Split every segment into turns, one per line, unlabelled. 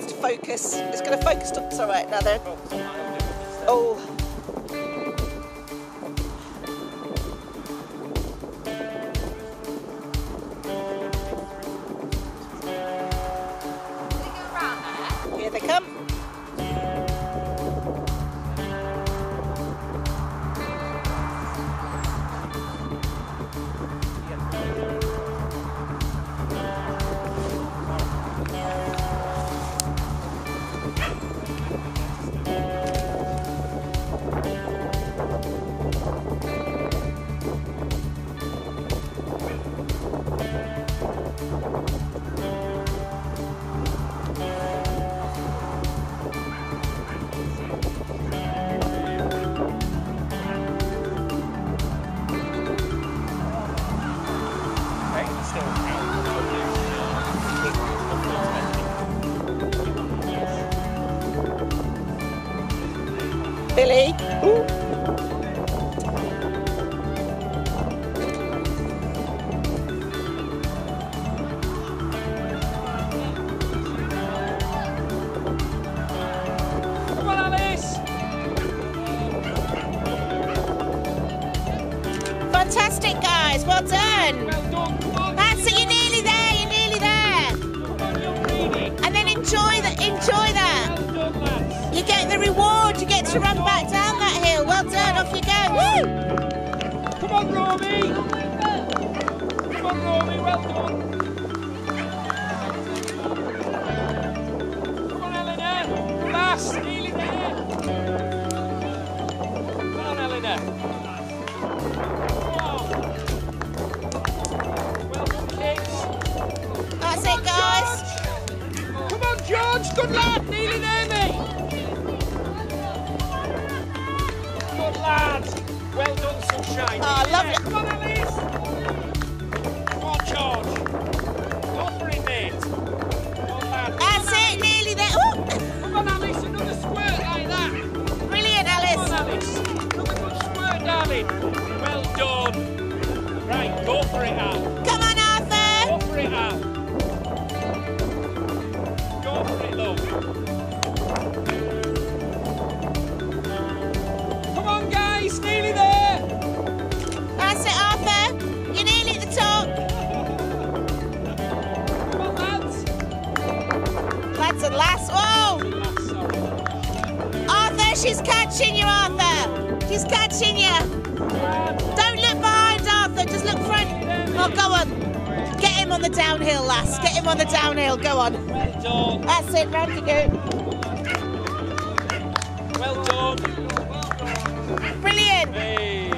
chance to focus. It's going to focus. To, it's all right now. There. Oh. Here they come. Billy. To run back down that hill. Well done. Off you go. Woo!
Come on, Romy! Come on, Romy, well done! Come on, Eleanor! Last, nearly there! Come on, Eleanor! Well done, kids!
That's it, guys.
Come on, George! Good lad! Nearly there, mate! Good lad! Well done, sunshine!
Oh,
Nearly
lovely.
there. Come on, Alice! Come on, George! Go for it, mate! Good lad!
That's it. Nearly there. Ooh.
Come on, Alice! Another squirt like that!
Brilliant,
Come on,
Alice.
Alice! Another good squirt, darling! Well done! Right, go for it, Al!
That's the last. Whoa.
Last, sorry.
Arthur, she's catching you, Arthur. She's catching you. Don't look behind, Arthur. Just look front. Oh, go on. Get him on the downhill, lass. Get him on the downhill. Go on. That's it. Round you go.
Well done!
Brilliant.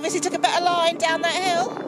Obviously took a better line down that hill.